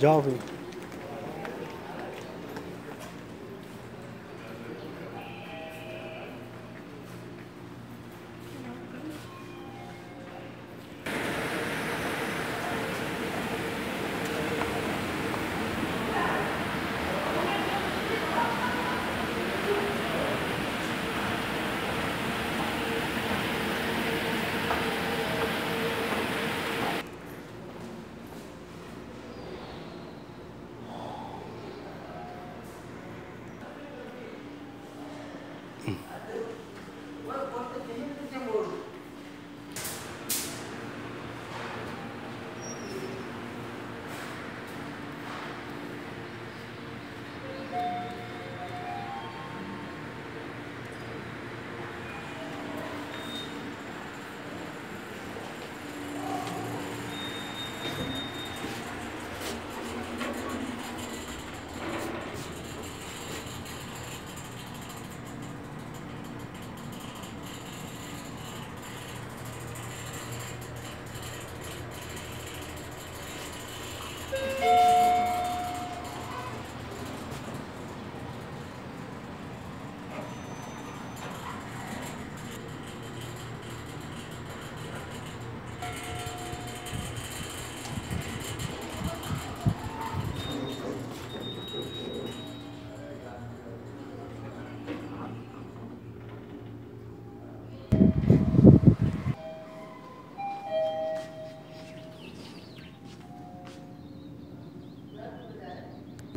जाओ भी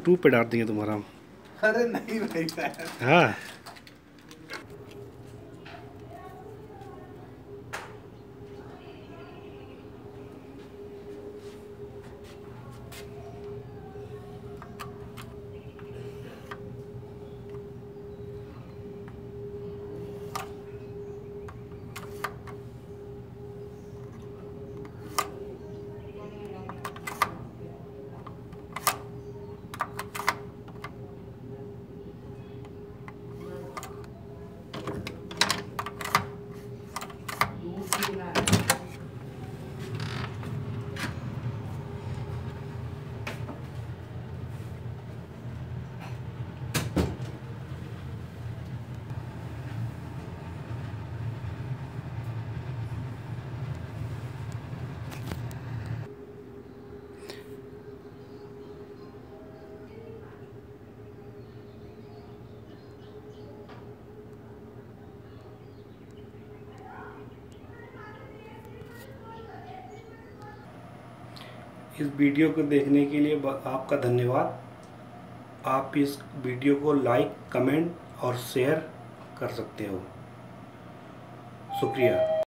टू पे डाल देंगे तुम्हारा। अरे नहीं भाई हाँ। इस वीडियो को देखने के लिए आपका धन्यवाद। आप इस वीडियो को लाइक, कमेंट और शेयर कर सकते हो। शुक्रिया।